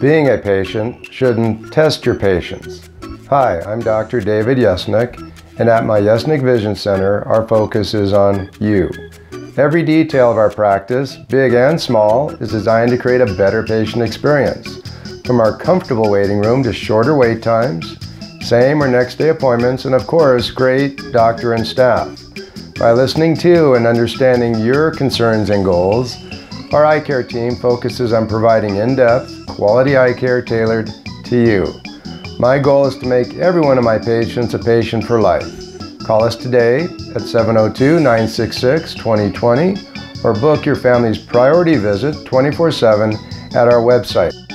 being a patient shouldn't test your patience. Hi, I'm Dr. David Yesnick, and at my Yesnick Vision Center, our focus is on you. Every detail of our practice, big and small, is designed to create a better patient experience. From our comfortable waiting room to shorter wait times, same or next day appointments, and of course, great doctor and staff. By listening to and understanding your concerns and goals, our eye care team focuses on providing in-depth, quality eye care tailored to you. My goal is to make every one of my patients a patient for life. Call us today at 702-966-2020 or book your family's priority visit 24-7 at our website.